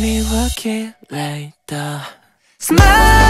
你我给来的 Smile.